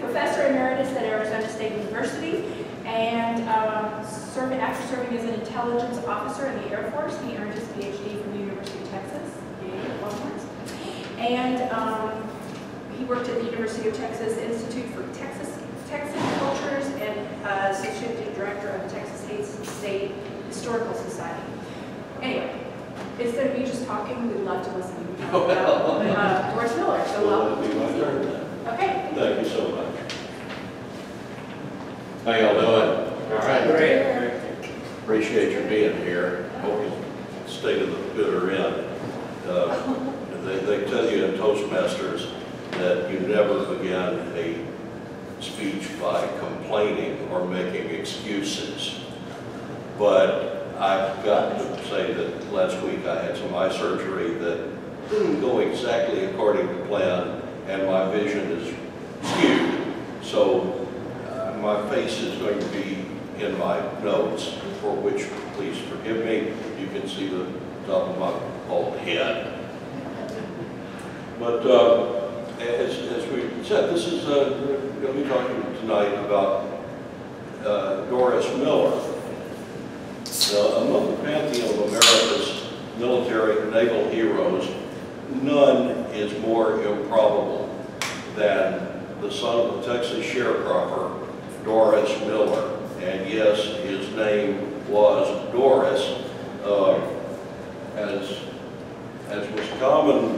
professor emeritus at Arizona State University, and um, after serving as an intelligence officer in the Air Force, he earned his PhD from the University of Texas. And um, he worked at the University of Texas Institute for Texas Texan Cultures and uh, associate director of the Texas State Historical Society. Anyway, instead of me just talking, we'd love to listen to you talk about uh, Doris Miller. So Well, welcome. it'll be my turn then. Okay. Thank you so much. How y'all doing? All right, great. Appreciate you being here. Hope you stay to the bitter end. Uh, They, they tell you in Toastmasters that you never begin a speech by complaining or making excuses. But I've got to say that last week I had some eye surgery that didn't go exactly according to plan, and my vision is skewed. So my face is going to be in my notes, for which please forgive me. You can see the top of my bald head. But uh, as, as we said, this is, uh, going to be talking tonight about uh, Doris Miller. Now, among the pantheon of America's military and naval heroes, none is more improbable than the son of a Texas sharecropper, Doris Miller. And yes, his name was Doris. Uh, as, as was common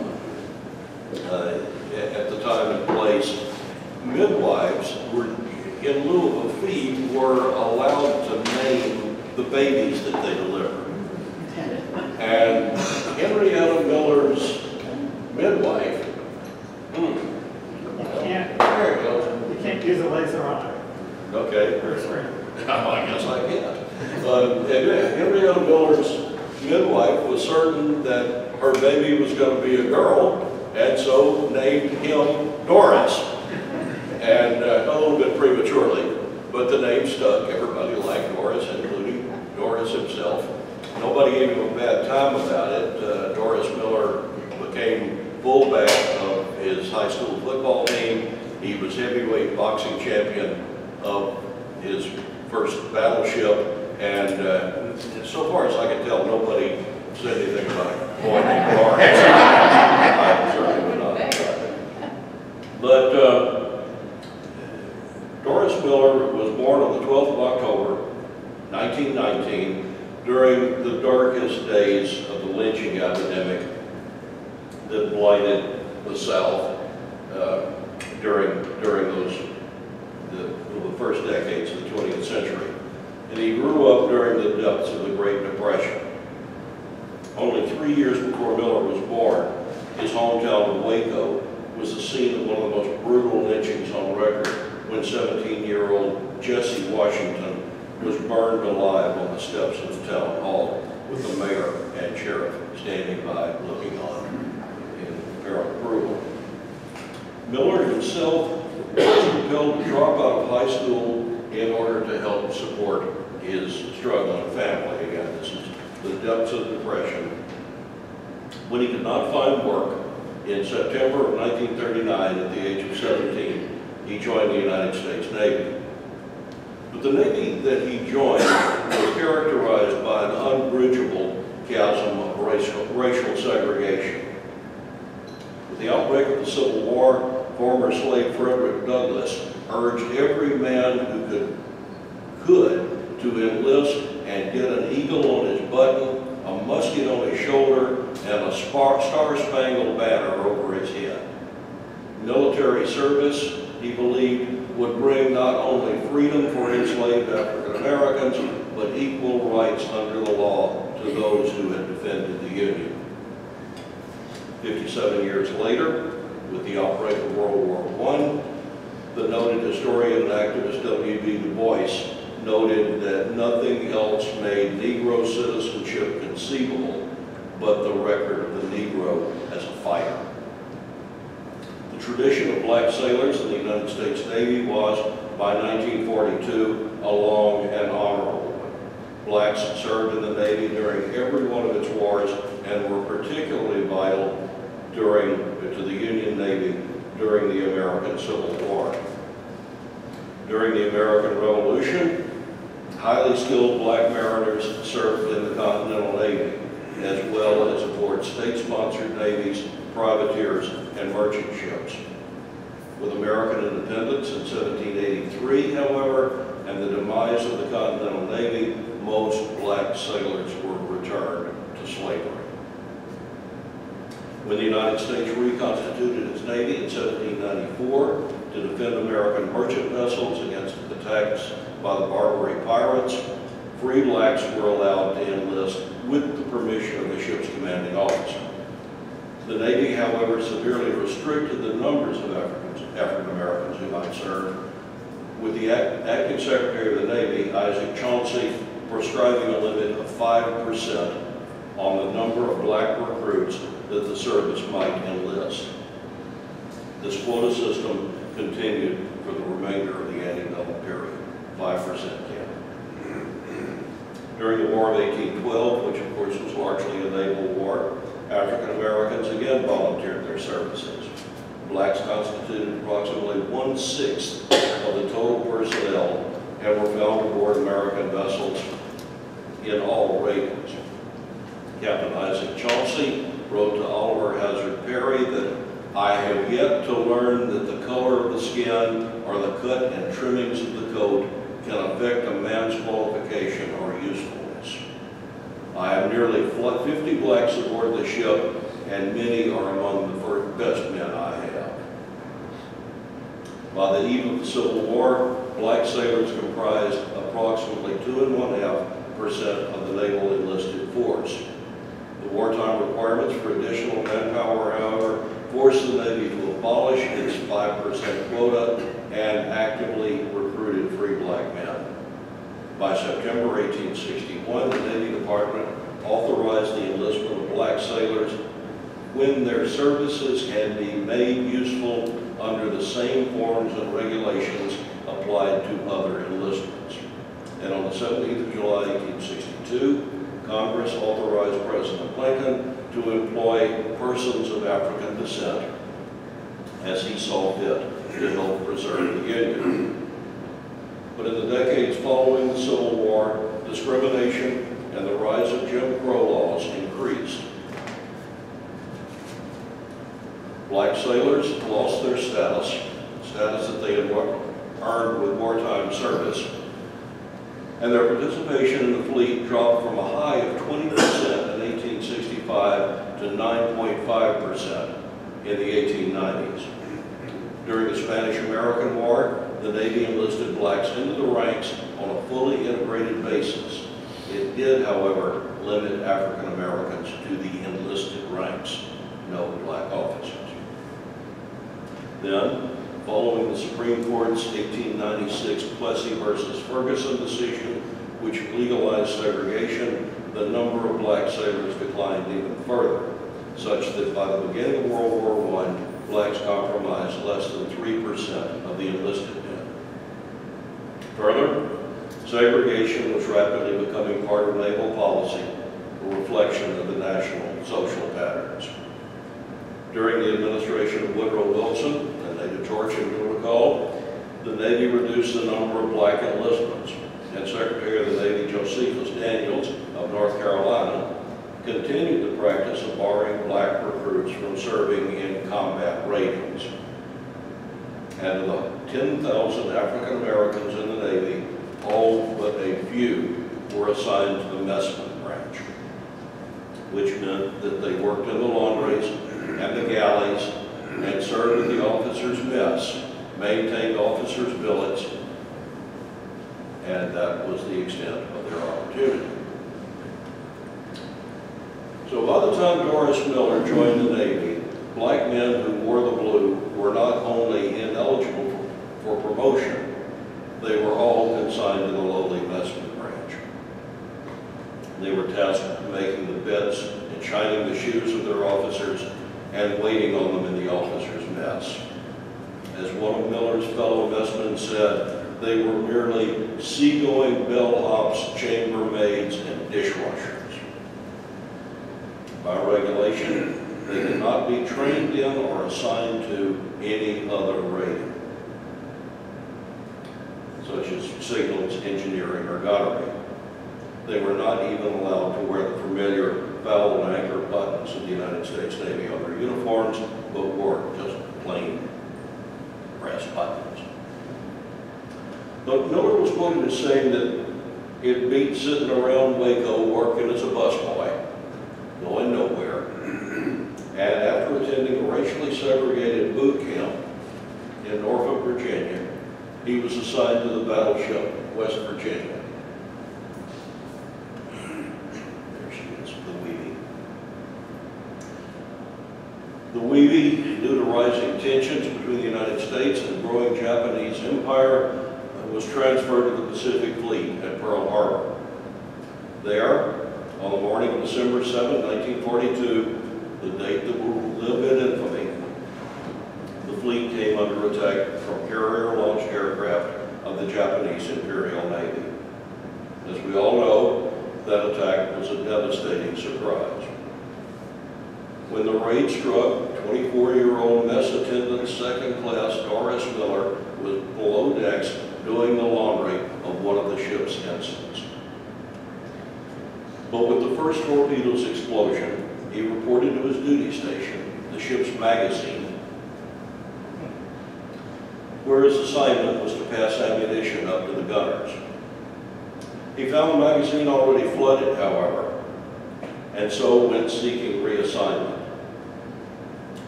uh, at the time and place, midwives were, in lieu of a fee, were allowed to name the babies that they delivered. And Henrietta Miller's midwife, hmm, can't, there it goes. you can't use a laser on it, Okay, a screen. I guess I can. Uh, Henrietta Miller's midwife was certain that her baby was going to be a girl, and so named him Doris. And uh, a little bit prematurely, but the name stuck. Everybody liked Doris, including Doris himself. Nobody gave him a bad time about it. Uh, Doris Miller became fullback of his high school football team. He was heavyweight boxing champion of his first battleship. And uh, so far as I can tell, nobody said anything about going to Doris. I certainly would not it. But uh, Doris Miller was born on the 12th of October, 1919, during the darkest days of the lynching epidemic that blighted the South uh, during, during those, the, the first decades of the 20th century. And he grew up during the depths of the Great Depression. Only three years before Miller was born, his hometown of Waco was the scene of one of the most brutal lynchings on record when 17-year-old Jesse Washington was burned alive on the steps of the town hall with the mayor and sheriff standing by looking on in apparent approval. Miller himself compelled to drop out of high school in order to help support his struggling family. Again, this is the depths of depression. When he could not find work, in September of 1939, at the age of 17, he joined the United States Navy. But the Navy that he joined was characterized by an unbridgeable chasm of racial, racial segregation. With the outbreak of the Civil War, former slave Frederick Douglass urged every man who could, could to enlist and get an eagle on his button, a musket on his shoulder, and a star-spangled banner over his head. Military service, he believed, would bring not only freedom for enslaved African Americans, but equal rights under the law to those who had defended the Union. 57 years later, with the outbreak of World War I, the noted historian and activist W.B. Du Bois noted that nothing else made Negro citizenship conceivable but the record of the Negro as a fighter. The tradition of black sailors in the United States Navy was, by 1942, a long and honorable one. Blacks served in the Navy during every one of its wars and were particularly vital during, to the Union Navy during the American Civil War. During the American Revolution, highly skilled black mariners served in the Continental Navy, as well as aboard state-sponsored navies, privateers, and merchant ships. With American independence in 1783, however, and the demise of the Continental Navy, most black sailors were returned to slavery. When the United States reconstituted its Navy in 1794 to defend American merchant vessels against attacks by the Barbary pirates, free blacks were allowed to enlist with the permission of the ship's commanding officer. The Navy, however, severely restricted the numbers of Africans, African Americans who might serve, with the act- acting secretary of the Navy, Isaac Chauncey, prescribing a limit of 5% on the number of black recruits that the service might enlist. This quota system continued for the remainder of the antebellum period, 5% cap. During the War of 1812, which of course was largely a naval war, African Americans again volunteered their services. Blacks constituted approximately one-sixth of the total personnel and were found aboard American vessels in all ratings. Captain Isaac Chauncey wrote to Oliver Hazard Perry that I have yet to learn that the color of the skin or the cut and trimmings of the coat can affect a man's qualification or usefulness. I have nearly 50 blacks aboard the ship, and many are among the best men I have. By the eve of the Civil War, black sailors comprised approximately two and one half percent of the naval enlisted force. The wartime requirements for additional manpower, however, forced the Navy to abolish its 5% quota and actively recruited free black men. By September 1861, the Navy Department authorized the enlistment of black sailors when their services can be made useful under the same forms and regulations applied to other enlistments. And on the 17th of July, 1862, Congress authorized President Lincoln to employ persons of African descent as he saw fit to help preserve the Union. But in the decades following the Civil War, discrimination and the rise of Jim Crow laws increased. Black sailors lost their status, status that they had earned with wartime service, and their participation in the fleet dropped from a high of 20% in 1865 to 9.5% in the 1890s. During the Spanish-American War, the Navy enlisted blacks into the ranks on a fully integrated basis. It did, however, limit African Americans to the enlisted ranks, no black officers. Then, following the Supreme Court's 1896 Plessy versus Ferguson decision, which legalized segregation, the number of black sailors declined even further, such that by the beginning of World War I, blacks comprised less than 3% of the enlisted men. Further, segregation was rapidly becoming part of naval policy, a reflection of the national social patterns. During the administration of Woodrow Wilson, and Native Georgian will recall, the Navy reduced the number of black enlistments, and Secretary of the Navy Josephus Daniels of North Carolina continued the practice of barring black recruits from serving in combat ratings. And of the 10,000 African Americans in the Navy, all but a few were assigned to the messman branch, which meant that they worked in the laundries and the galleys and served in the officers' mess, maintained officers' billets, and that was the extent of their opportunity. So by the time Doris Miller joined the Navy, black men who wore the blue were not only ineligible for promotion, they were all consigned to the lowly messman branch. They were tasked with making the beds and shining the shoes of their officers and waiting on them in the officers' mess. As one of Miller's fellow messmen said, they were merely seagoing bellhops, chambermaids, and dishwashers. By regulation, they could not be trained in or assigned to any other rating. such as signals, engineering, or gunnery. They were not even allowed to wear the familiar fouled anchor buttons of the United States Navy on their uniforms, but wore just plain brass buttons. But Miller was quoted as saying that it beat sitting around Waco working as a busboy, going nowhere. And after attending a racially segregated boot camp in Norfolk, Virginia, he was assigned to the battleship West Virginia. There she is, the Weavy. The Weavy, due to rising tensions between the United States and the growing Japanese empire, was transferred to the Pacific Fleet at Pearl Harbor. There, on the morning of December 7, 1942, the date that will live in infamy, the fleet came under attack from carrier-launched aircraft of the Japanese Imperial Navy. As we all know, that attack was a devastating surprise. When the raid struck, 24-year-old mess attendant second class Doris Miller was below decks doing the laundry of one of the ship's ensigns. But with the first torpedo's explosion, he reported to his duty station, the ship's magazine, where his assignment was to pass ammunition up to the gunners. He found the magazine already flooded, however, and so went seeking reassignment.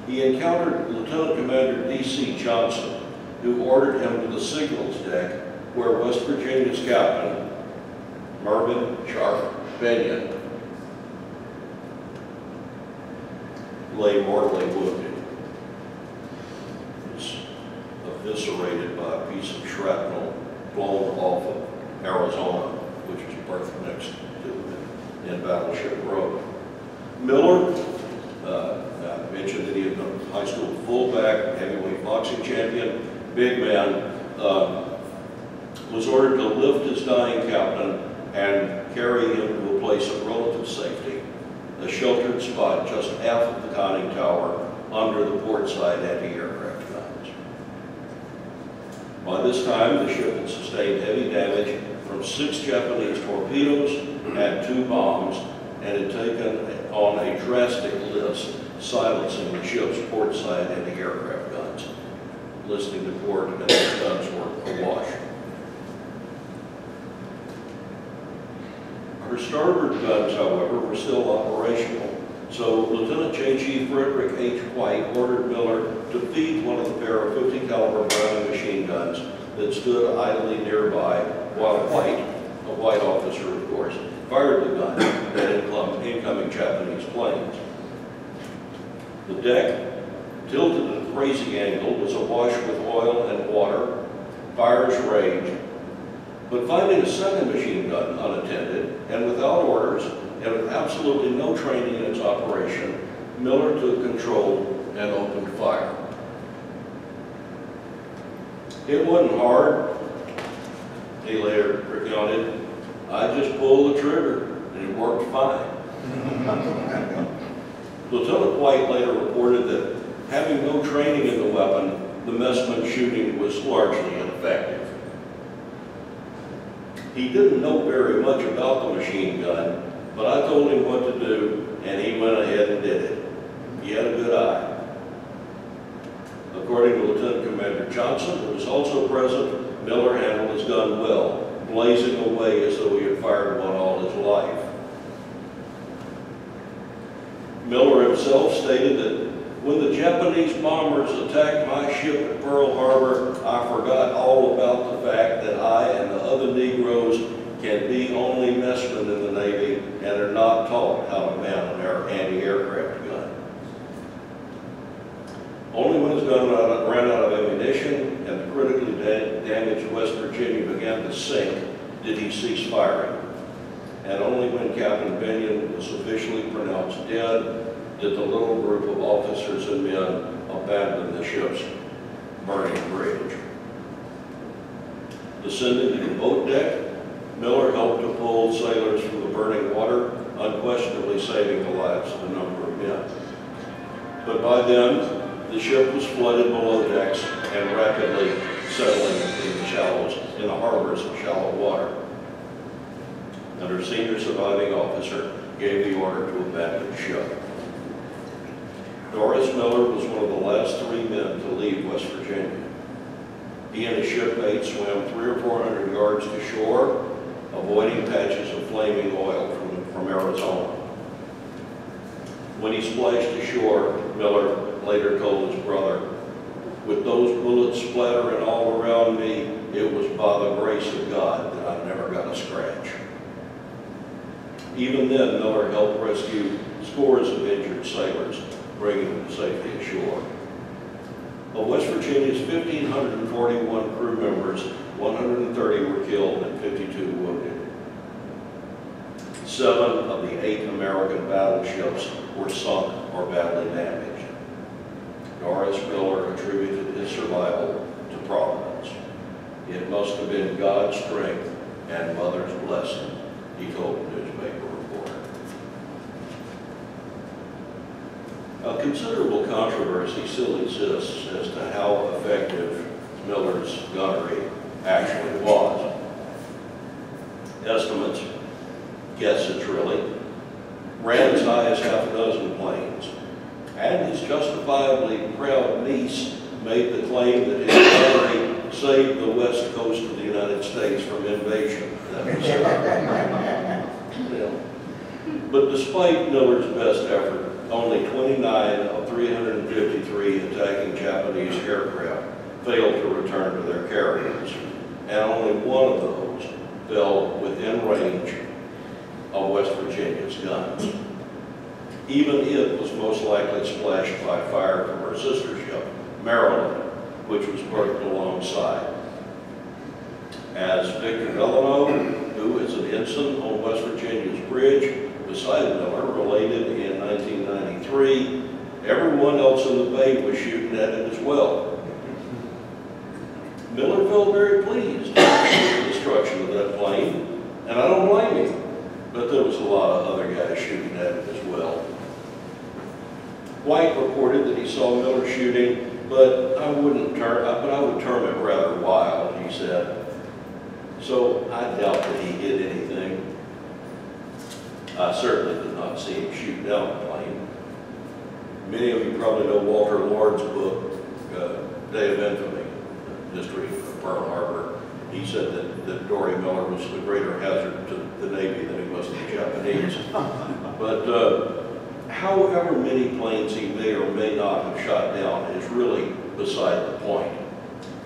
He encountered Lieutenant Commander D.C. Johnson, who ordered him to the signals deck where West Virginia's captain, Mervyn Sharp Bennion, lay mortally wounded. He was eviscerated by a piece of shrapnel blown off of Arizona, which was berthed next to him in Battleship Row. Miller, uh, mentioned that he had been a high school fullback, heavyweight boxing champion, big man, um, was ordered to lift his dying captain and carry him to a place of relative safety, a sheltered spot just half of the conning tower under the port side anti-aircraft guns. By this time, the ship had sustained heavy damage from six Japanese torpedoes and two bombs, and had taken on a drastic list, silencing the ship's port side anti-aircraft guns. Listing to port, and those guns were awash. Her starboard guns, however, were still operational, so Lieutenant J. G. Frederick H. White ordered Miller to feed one of the pair of 50 caliber Browning machine guns that stood idly nearby while White, a white officer of course, fired the gun at incom- incoming Japanese planes. The deck, tilted at a crazy angle, was awash with oil and water. Fires raged, but finding a second machine gun unattended and without orders and with absolutely no training in its operation, Miller took control and opened fire. It wasn't hard, he later recounted. I just pulled the trigger and it worked fine. Lieutenant White later reported that having no training in the weapon, the messman shooting was largely ineffective. He didn't know very much about the machine gun, but I told him what to do, and he went ahead and did it. He had a good eye. According to Lieutenant Commander Johnson, who was also present, Miller handled his gun well, blazing away as though he had fired one all his life. Miller himself stated that when the Japanese bombers attacked my ship at Pearl Harbor, I forgot all about the fact that I and the other Negroes can be only messmen in the Navy and are not taught how to man an air- anti-aircraft gun. Only when his gun ran out- of ammunition and the critically da- damaged West Virginia began to sink did he cease firing. And only when Captain Bennion was officially pronounced dead did the little group of officers and men abandon the ship's burning bridge. Descending to the boat deck, Miller helped to pull sailors from the burning water, unquestionably saving the lives of a number of men. But by then, the ship was flooded below decks and rapidly settling in the shallows, in the harbors of shallow water. And her senior surviving officer gave the order to abandon ship. Doris Miller was one of the last three men to leave West Virginia. He and his shipmate swam three or four hundred yards to shore, avoiding patches of flaming oil from, from Arizona. When he splashed ashore, Miller later told his brother, with those bullets splattering all around me, it was by the grace of God that I never got a scratch. Even then, Miller helped rescue scores of injured sailors, bringing them to safety ashore. Of West Virginia's 1,541 crew members, 130 were killed and 52 wounded. Seven of the eight American battleships were sunk or badly damaged. Doris Miller attributed his survival to Providence. It must have been God's strength and Mother's blessing, he told the newspaper reporter. A considerable controversy still exists as to how effective Miller's gunnery actually was. Estimates, guesses really, ran as high as half a dozen planes. And his justifiably proud niece made the claim that his gunnery saved the west coast of the United States from invasion. But despite Miller's best effort, only 29 of 353 attacking Japanese aircraft failed to return to their carriers, and only one of those fell within range of West Virginia's guns. Even it was most likely splashed by fire from her sister ship, Maryland, which was parked alongside. As Victor Delano, who is an ensign on West Virginia's bridge beside Miller, related in 1993, everyone else in the bay was shooting at it as well. Miller felt very pleased with the destruction of that plane, and I don't blame him, but there was a lot of other guys shooting at it as well. White reported that he saw Miller shooting, but I wouldn't term, but I would term it rather wild, he said. So I doubt that he hit anything. I certainly did not see him shoot down the plane. Many of you probably know Walter Lord's book, uh, Day of Infamy, history of Pearl Harbor. He said that, that Dory Miller was the greater hazard to the Navy than he was to the Japanese. But uh, however many planes he may or may not have shot down is really beside the point.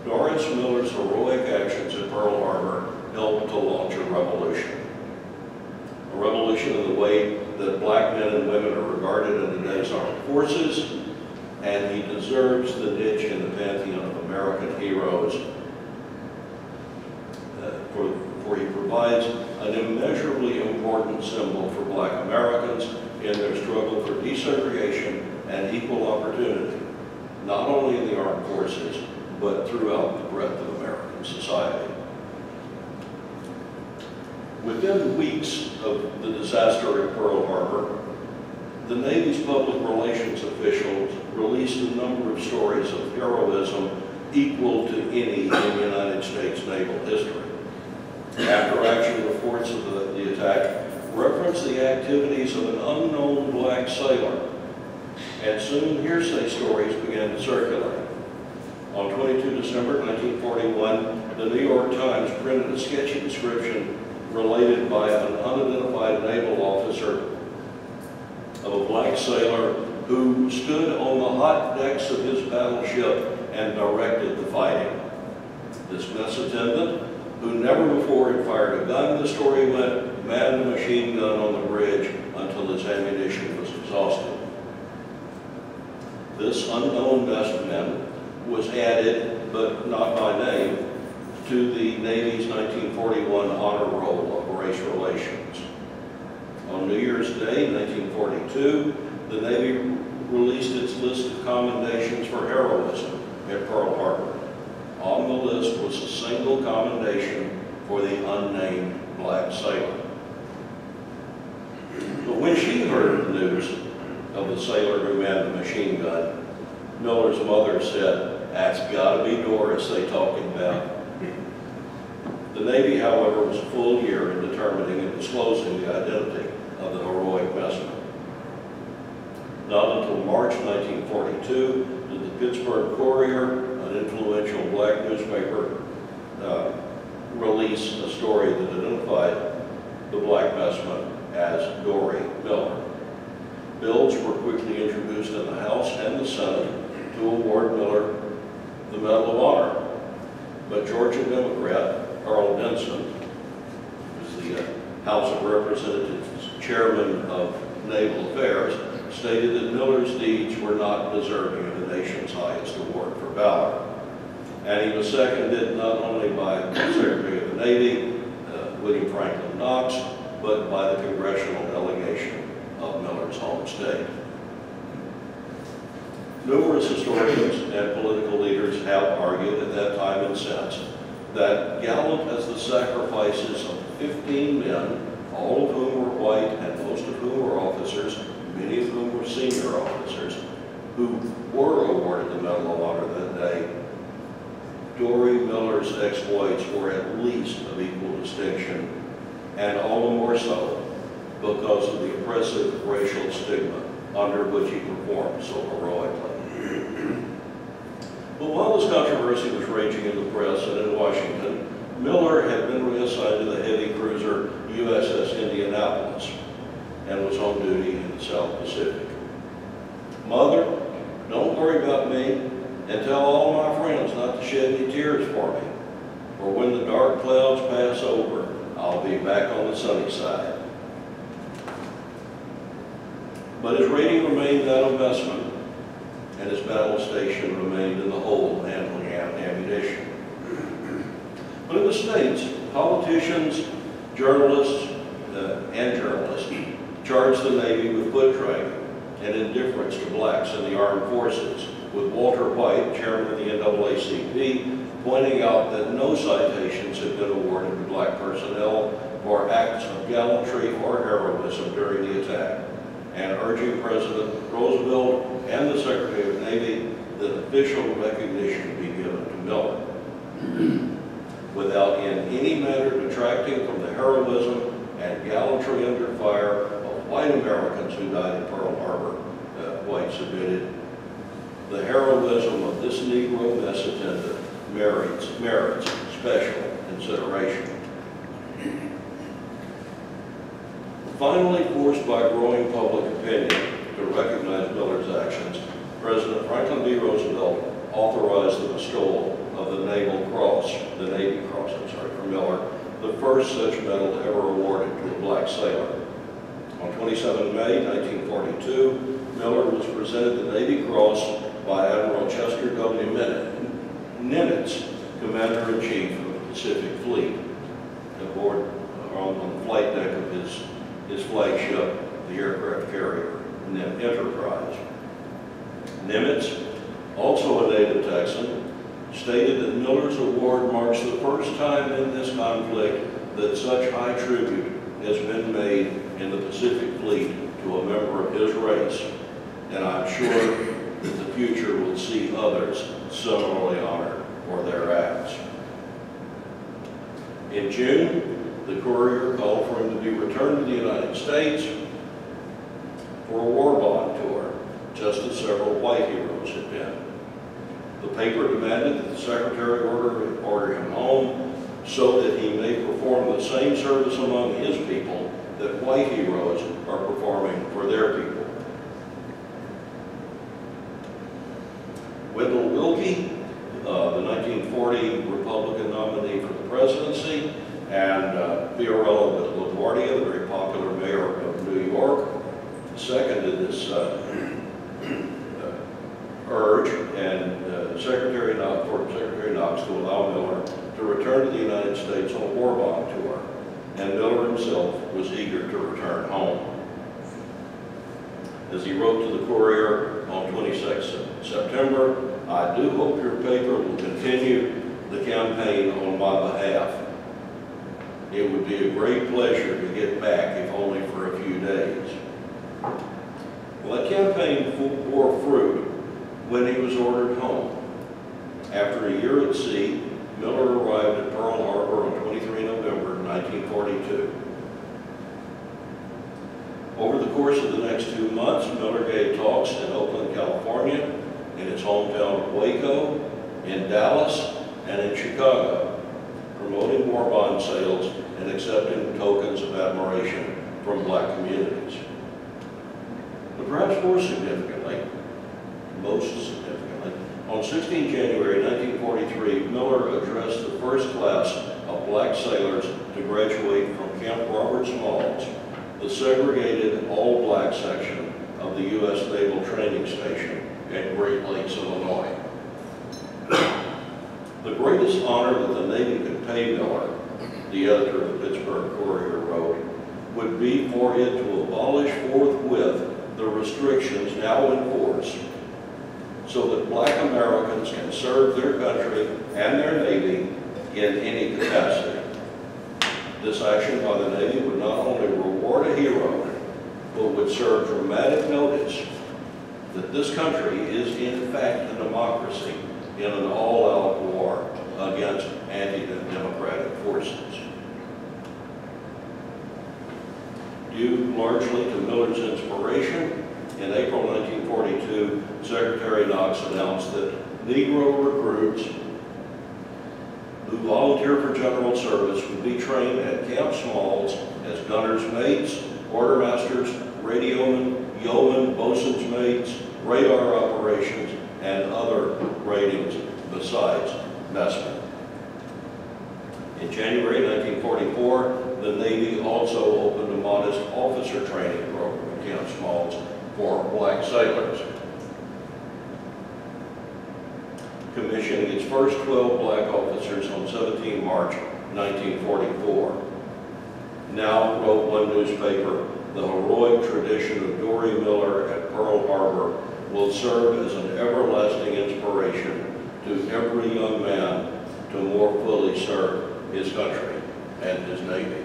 Doris Miller's heroic actions at Pearl Harbor helped to launch a revolution. Revolution in the way that black men and women are regarded in today's armed forces, and he deserves the niche in the pantheon of American heroes uh, for, for he provides an immeasurably important symbol for black Americans in their struggle for desegregation and equal opportunity, not only in the armed forces, but throughout the breadth of American society. Within weeks of the disaster at Pearl Harbor, the Navy's public relations officials released a number of stories of heroism equal to any in United States naval history. After action reports of the, the attack referenced the activities of an unknown black sailor, and soon hearsay stories began to circulate. On 22 December 1941, the New York Times printed a sketchy description related by an unidentified naval officer of a black sailor who stood on the hot decks of his battleship and directed the fighting. This mess attendant, who never before had fired a gun, the story went, manned a machine gun on the bridge until his ammunition was exhausted. This unknown best man was added, but not by name, to the Navy's 1941 honor roll of race relations. On New Year's Day, 1942, the Navy released its list of commendations for heroism at Pearl Harbor. On the list was a single commendation for the unnamed black sailor. But when she heard the news of the sailor who manned the machine gun, Miller's mother said, That's gotta be Doris they talking about. The Navy, however, was a full year in determining and disclosing the identity of the heroic Messman. Not until March 1942 did the Pittsburgh Courier, an influential black newspaper, uh, release a story that identified the black Messman as Dory Miller. Bills were quickly introduced in the House and the Senate to award Miller the Medal of Honor. But Georgia Democrat Carl Vinson, who's the uh, House of Representatives Chairman of Naval Affairs, stated that Miller's deeds were not deserving of the nation's highest award for valor. And he was seconded not only by the Secretary of the Navy, uh, William Franklin Knox, but by the congressional delegation of Miller's home state. Numerous historians and political leaders have argued at that time and since that gallant as the sacrifices of 15 men, all of whom were white and most of whom were officers, many of whom were senior officers, who were awarded the Medal of Honor that day, Dory Miller's exploits were at least of equal distinction, and all the more so because of the oppressive racial stigma under which he performed so heroically. But while this controversy was raging in the press and in Washington, Miller had been reassigned to the heavy cruiser USS Indianapolis and was on duty in the South Pacific. Mother, don't worry about me and tell all my friends not to shed any tears for me. For when the dark clouds pass over, I'll be back on the sunny side. But his rating remained that Messman, and his battle station remained in the hold handling am- ammunition. But in the States, politicians, journalists, uh, and journalists charged the Navy with foot and indifference to blacks in the armed forces, with Walter White, chairman of the NAACP, pointing out that no citations had been awarded to black personnel for acts of gallantry or heroism during the attack, and urging President Roosevelt and the Secretary of Navy that official recognition be given to Miller, without in any manner detracting from the heroism and gallantry under fire of white Americans who died at Pearl Harbor, uh, White submitted. The heroism of this Negro mess attendant merits, merits special consideration. Finally, forced by growing public opinion to recognize Miller's actions, President Franklin D. Roosevelt authorized the bestowal of the Naval Cross, the Navy Cross, I'm sorry, for Miller, the first such medal ever awarded to a black sailor. On 27 May 1942, Miller was presented the Navy Cross by Admiral Chester W. Nimitz, Commander-in-Chief of the Pacific Fleet, aboard on the flight deck of his, his flagship, the aircraft carrier Enterprise. Nimitz, also a native Texan, stated that Miller's award marks the first time in this conflict that such high tribute has been made in the Pacific Fleet to a member of his race, and I'm sure that the future will see others similarly honored for their acts. In June, the courier called for him to be returned to the United States for a war bond tour, just as several white heroes had been. The paper demanded that the secretary order, order him home so that he may perform the same service among his people that white heroes are performing for their people. Wendell Willkie, uh, the 1940 Republican nominee for the presidency, and uh, Fiorello LaGuardia, the very popular mayor of New York, seconded this uh, uh, urge, and uh, Secretary Knox, Secretary Knox to allow Miller to return to the United States on a war bond tour, and Miller himself was eager to return home. As he wrote to the Courier on 26 September, I do hope your paper will continue the campaign on my behalf. It would be a great pleasure to get back, if only for a few days. Well, the campaign bore fruit when he was ordered home. After a year at sea, Miller arrived at Pearl Harbor on 23 November 1942. Over the course of the next two months, Miller gave talks in Oakland, California, in his hometown of Waco, in Dallas, and in Chicago, promoting war bond sales and accepting tokens of admiration from black communities. But perhaps more significantly, most significantly, on 16 January 1943, Miller addressed the first class of black sailors to graduate from Camp Roberts Smalls, the segregated all-black section of the U.S. Naval Training Station at Great Lakes, The greatest honor that the Navy could pay Miller, the editor of the Pittsburgh Courier wrote, would be for it to abolish forthwith the restrictions now in force so that black Americans can serve their country and their Navy in any capacity. This action by the Navy would not only reward a hero, but would serve dramatic notice that this country is in fact a democracy in an all-out war against anti-democratic forces. Due largely to Miller's inspiration, in April 1942, Secretary Knox announced that Negro recruits who volunteer for general service would be trained at Camp Smalls as gunner's mates, quartermasters, radiomen, yeomen, bosun's mates, radar operations, and other ratings besides messmen. In January 1944, the Navy also opened a modest officer training program at Camp Smalls for black sailors. Commissioning its first 12 black officers on 17 March 1944. Now, wrote one newspaper, the heroic tradition of Dory Miller at Pearl Harbor will serve as an everlasting inspiration to every young man to more fully serve his country and his Navy.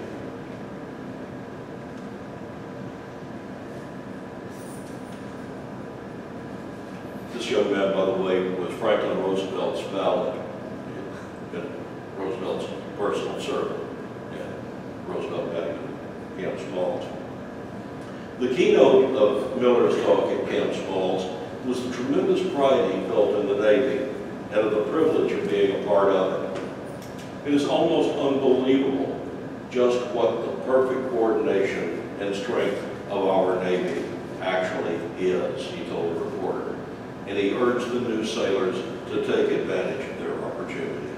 This young man, by the way, was Franklin Roosevelt's valet, Roosevelt's personal servant, and Roosevelt had him at Camp Smalls. The keynote of Miller's talk at Camp Smalls was the tremendous pride he felt in the Navy and of the privilege of being a part of it. It is almost unbelievable just what the perfect coordination and strength of our Navy actually is, he told a reporter. And he urged the new sailors to take advantage of their opportunities.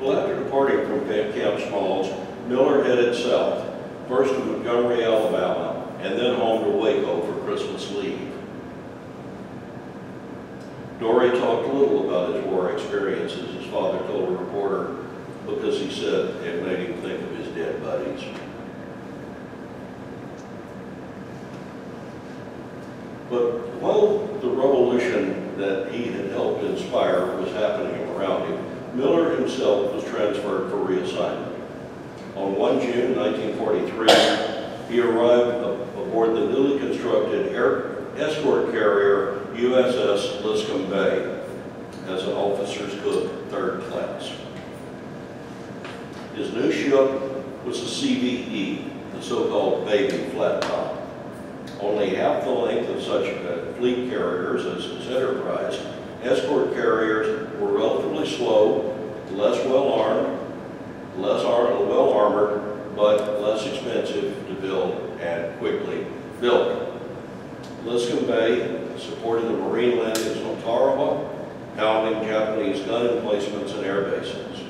Well, after departing from Camp Smalls, Miller headed south, first to Montgomery, Alabama, and then home to Waco for Christmas leave. Dory talked little about his war experiences, his father told a reporter, because he said it made him think of his dead buddies. But while the revolution that he had helped inspire was happening around him, Miller himself was transferred for reassignment. On 1 June 1943, he arrived aboard the newly constructed air escort carrier USS Liscome Bay as an officer's cook, third class. His new ship was a CVE, the so-called baby flat top. Only half the length of such uh, fleet carriers as his Enterprise, escort carriers were relatively slow, less well-armed, less ar well-armored, but less expensive to build and quickly built. Liscome Bay supported the Marine landings on Tarawa, pounding Japanese gun emplacements and air bases.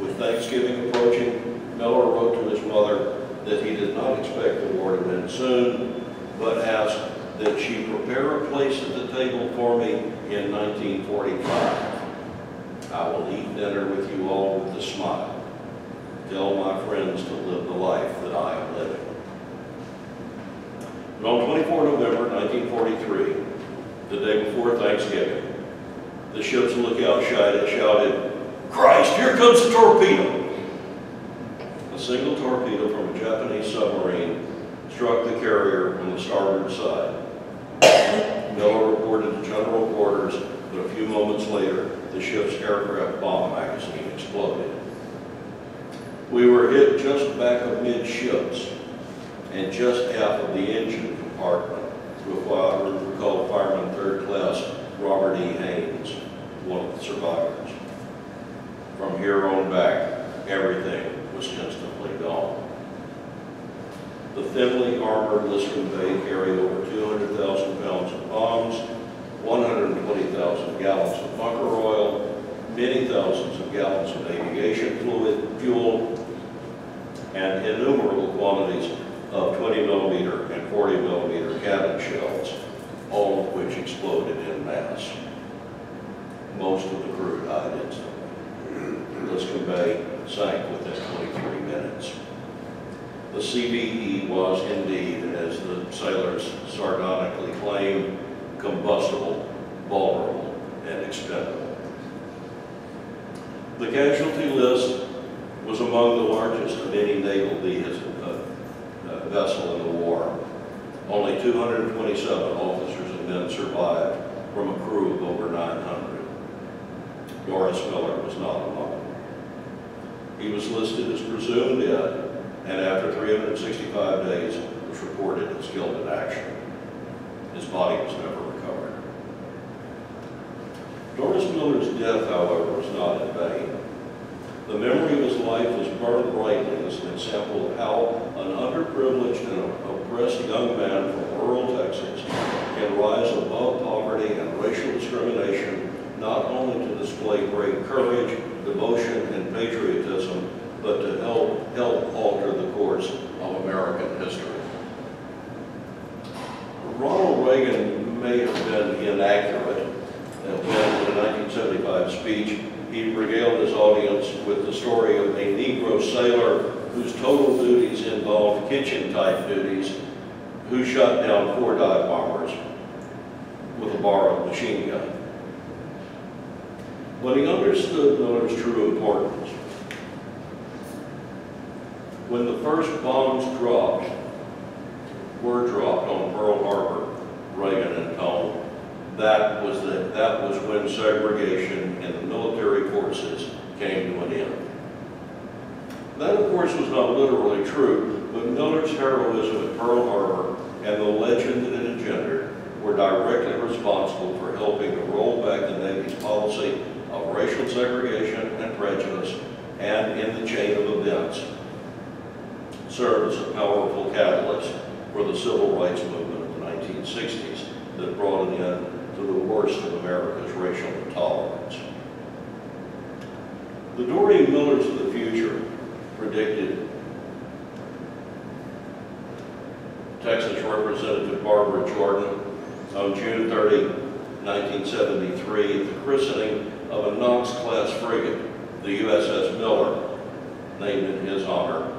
With Thanksgiving approaching, Miller wrote to his mother that he did not expect the war to end soon, but asked that she prepare a place at the table for me in 1945. I will eat dinner with you all with a smile. Tell my friends to live the life that I am living. And on 24 November 1943, the day before Thanksgiving, the ship's lookout shouted, shouted, Christ, here comes a torpedo! A single torpedo from a Japanese submarine struck the carrier on the starboard side. Miller reported to general quarters, but a few moments later, the ship's aircraft bomb magazine exploded. We were hit just back of midships and just half of the engine compartment, required recalled fireman third class Robert E. Haynes, one of the survivors. From here on back, everything was instantly gone. The thinly armored Liscome Bay carried over 200,000 pounds of bombs, 120,000 gallons of bunker oil, many thousands of gallons of aviation fluid, fuel, and innumerable quantities of 20 millimeter and 40 millimeter cannon shells, all of which exploded in mass. Most of the crew died instantly. Liscome Bay sank within 23 minutes. The CVE was indeed, as the sailors sardonically claimed, combustible, vulnerable, and expendable. The casualty list was among the largest of any naval uh, uh, vessel in the war. Only 227 officers and men survived from a crew of over 900. Doris Miller was not among them. He was listed as presumed dead, and after 365 days was reported as killed in action. His body was never. Doris Miller's death, however, was not in vain. The memory of his life is burned brightly as an example of how an underprivileged and oppressed young man from rural Texas can rise above poverty and racial discrimination, not only to display great courage, devotion, and patriotism, but to help, help alter the course of American history. Ronald Reagan may have been inaccurate uh, when, in a 1975 speech, he regaled his audience with the story of a Negro sailor whose total duties involved kitchen-type duties, who shot down four dive bombers with a borrowed machine gun. But he understood Miller's true importance. When the first bombs dropped, were dropped on Pearl Harbor, Reagan and Tone, that was the, that was when segregation in the military forces came to an end. That, of course, was not literally true, but Miller's heroism at Pearl Harbor and the legend that it engendered were directly responsible for helping to roll back the Navy's policy of racial segregation and prejudice, and in the chain of events, served as a powerful catalyst for the civil rights movement of the 1960s that brought an end to the worst of America's racial intolerance. The Dory Millers of the future predicted Texas Representative Barbara Jordan on June 30, 1973, at the christening of a Knox-class frigate, the USS Miller, named in his honor.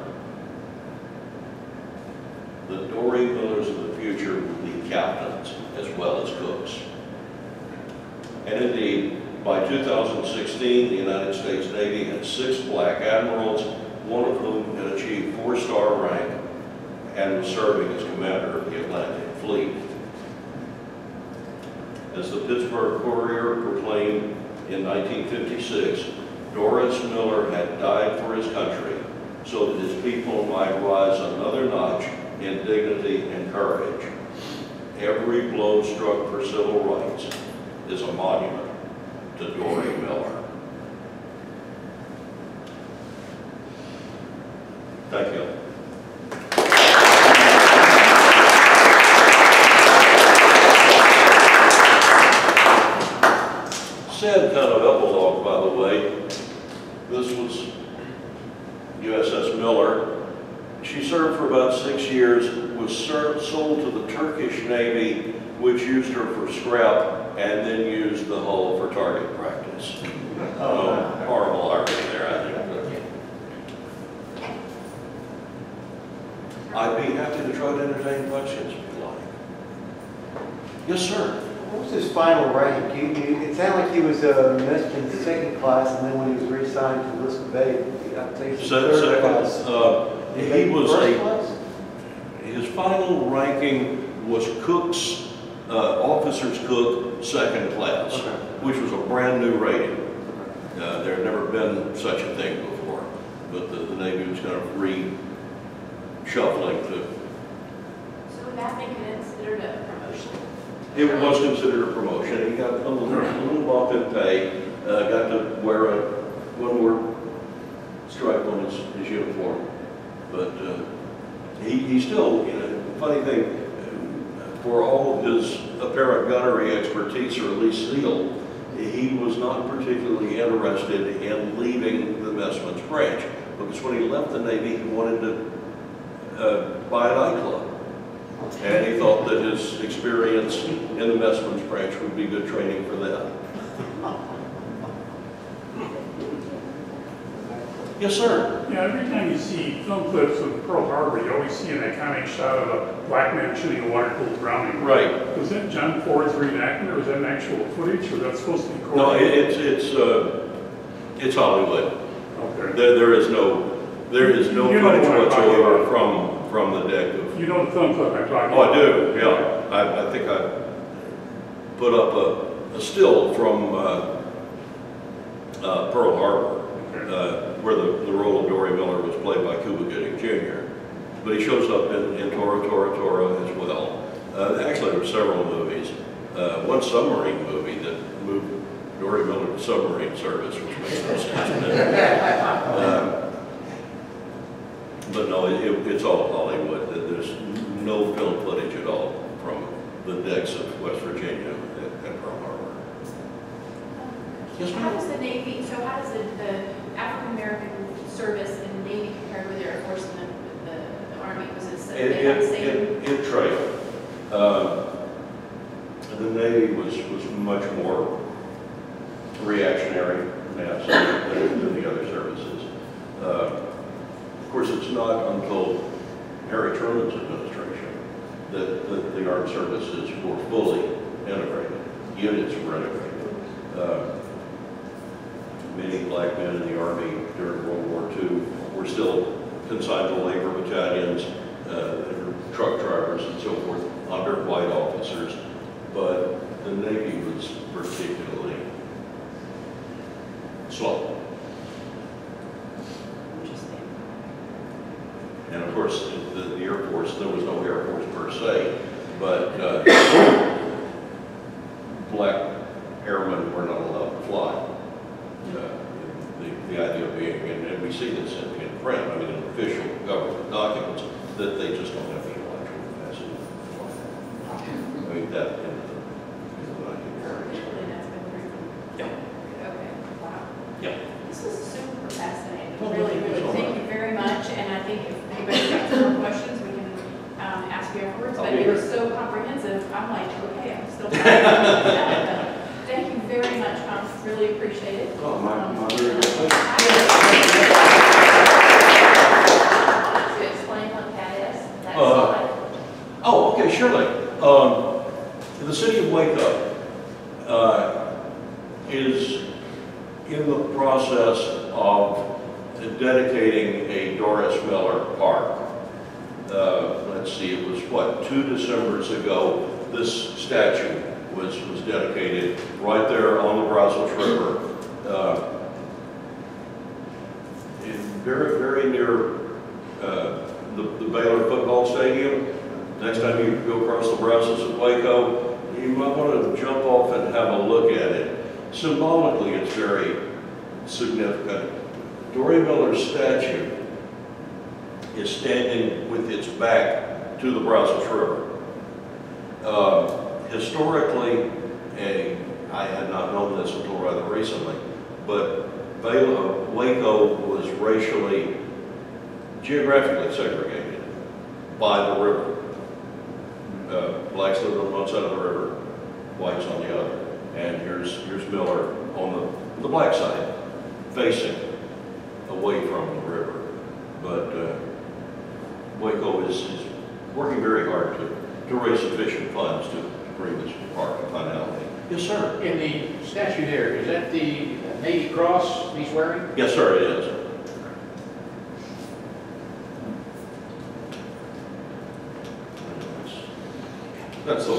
The Dory Millers of the future would be captains as well as cooks. And indeed, by 2016, the United States Navy had six black admirals, one of whom had achieved four-star rank and was serving as commander of the Atlantic Fleet. As the Pittsburgh Courier proclaimed in 1956, Doris Miller had died for his country so that his people might rise another notch in dignity and courage. Every blow struck for civil rights is a monument to Dory Miller. Thank you. Sad kind of epilogue, by the way. This was USS Miller. She served for about six years, was served, sold to the Turkish Navy, which used her for scrap and then used the hull for target practice. Oh, horrible irony there, I think. I'd be happy to try to entertain questions if you like. Yes, sir. What was his final rank? You, you, it sounded like he was a Mexican second class, and then when he was reassigned to Liscome Bay, I think he was Se- third Second, class. uh, Did he was a, class? his final ranking was cook's, uh, officer's cook, second class, Okay. which was a brand-new rating. Uh, There had never been such a thing before, but the the Navy was kind of reshuffling to, would that it considered a promotion? it was considered a promotion. He got a little, little bump in pay, uh, got to wear a, one more stripe on his, his uniform. But uh, he, he still, you know, funny thing, for all of his apparent gunnery expertise, or at least zeal, he was not particularly interested in leaving the messman's branch. Because when he left the Navy, he wanted to uh, buy a nightclub. And he thought that his experience in the messman's branch would be good training for that. Yes, sir. Yeah, every time you see film clips of Pearl Harbor, you always see an iconic shot of a black man shooting a water-cooled Browning. Right. Was that John Ford's reenactment, or was that an actual footage, or that's supposed to be? No, it- it's, it's, uh, it's Hollywood. Okay. There, there is no, there is no You know footage what I'm talking whatsoever from, from the deck of. You know the film clip I'm talking Oh, about? I do, yeah. I, I think I put up a, a still from, uh, uh, Pearl Harbor, Okay. uh, where the, the role of Dory Miller was played by Cuba Gooding Jr. But he shows up in, in Tora, Tora, Tora as well. Uh, actually, there were several movies. Uh, one submarine movie that moved Dory Miller to submarine service, which makes no sense. Uh, But no, it, it- it's all Hollywood. There's no film footage at all from the decks of West Virginia and and Pearl Harbor. Yes, How does the Navy, so how does the, the African-American service in the Navy compare with the Air Force and the, the- the Army? Was it, so It, the it, it, it trailed. Uh, The Navy was, was much more reactionary, perhaps, than than the other services. Uh, Of course, it's not until Harry Truman's administration that, that the armed services were fully integrated, units were integrated. Uh, Many black men in the Army during World War II were still consigned to labor battalions, uh, truck drivers and so forth, under white officers, but the Navy was particularly slow. Interesting. And of course, the, the Air Force, there was no Air Force per se, but uh, black airmen were not allowed to fly. Uh, The, the idea being, and and we see this in, in print, I mean, in official government documents, that they just don't have the intellectual capacity to fly. I mean, that in the, in the nineteen thirties. Officially, that's been proven. Yeah. Okay, wow. Yeah. This is super fascinating, Well, really, thank you really, so thank much. you very much, and I think if anybody's got some more questions, we can, um, ask you afterwards, I'll but be it was so comprehensive, I'm like, okay, I'm still. Thank you very much, Tom, really appreciate it. Oh, my- Um, my very good To explain what that is, that Uh, slide. Oh, okay, surely. Um, the city of Waco, uh, is in the process of dedicating a Doris Miller Park. Uh, let's see, it was what, two Decembers ago, this statue was, was dedicated right there on the Brazos River. Uh, in very, very near, uh, the, the Baylor football stadium. Next time you go across the Brazos at Waco, you might want to jump off and have a look at it. Symbolically, it's very significant. Dory Miller's statue is standing with its back to the Brazos River. Uh, Historically, and I had not known this until rather recently, but Waco was racially, geographically segregated by the river. Uh, Blacks lived on one side of the river, whites on the other. And here's, here's Miller on the, the black side, facing away from the river. But uh, Waco is, is working very hard to, to raise sufficient funds to bring this park to finality. Yes, sir. In the statue there, is that the Navy cross he's wearing? Yes, sir, it is. That's the